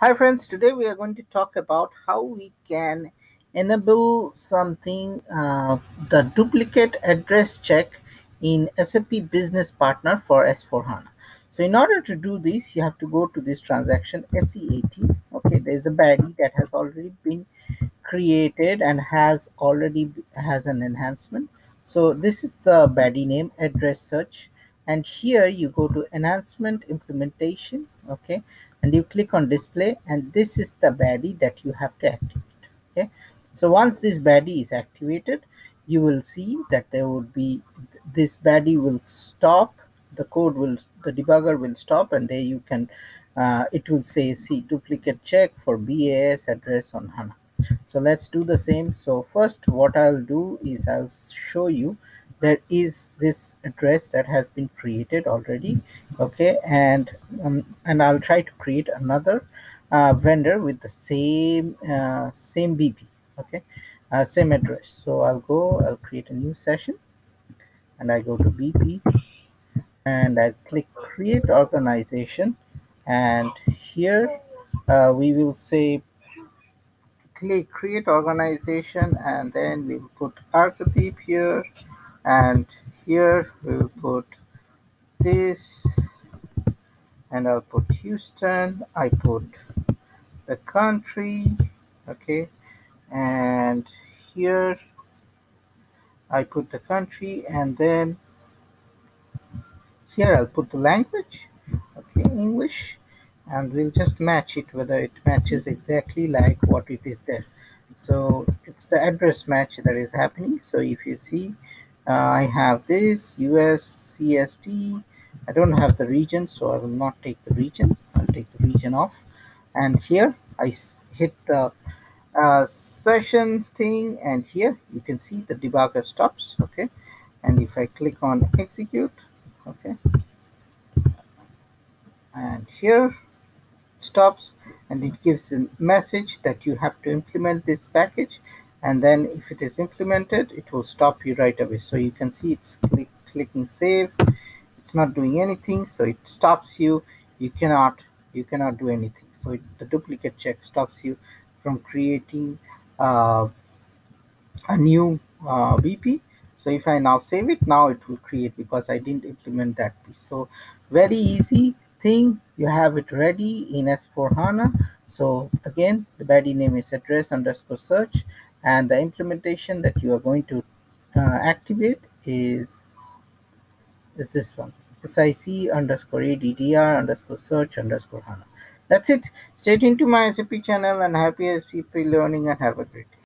Hi friends, today we are going to talk about how we can enable something, uh, the duplicate address check in SAP Business Partner for S4HANA. So in order to do this, you have to go to this transaction SE80. Okay, there's a BAdI that has already been created and has already has an enhancement. So this is the BAdI name address search and here you go to enhancement implementation okay and you click on display and this is the BAdI that you have to activate okay? So once this BAdI is activated you will see that there would be this BAdI will stop the code will the debugger will stop and there you can uh, it will say see duplicate check for BAS address on HANA. So let's do the same. So first what I'll do is I'll show you there is this address that has been created already okay? And um, and I'll try to create another uh, vendor with the same uh, same BP okay? Uh, same address. So I'll go I'll create a new session and I go to BP and I click create organization and here uh, we will say click create organization and then we'll put Arghadip here and here we will put this and I'll put Houston. I put the country okay? And here I put the country and then here I'll put the language okay English. And we'll just match it whether it matches exactly like what it is there. So it's the address match that is happening. So if you see uh, I have this US CST I don't have the region so I will not take the region. I'll take the region off. And here I hit the uh, session thing and here you can see the debugger stops okay? And if I click on execute okay? And here stops and it gives a message that you have to implement this package and then if it is implemented it will stop you right away. So you can see it's click, clicking save. It's not doing anything so it stops you. You cannot you cannot do anything. So it, the duplicate check stops you from creating uh, a new uh, so if I now save it now it will create because I didn't implement that piece. So very easy thing. You have it ready in S4 HANA. So again the BAdI name is address underscore search and the implementation that you are going to uh, activate is is this one. Sic underscore addr underscore search underscore hana. That's it. Stay tuned to my sap channel and happy sap learning and have a great day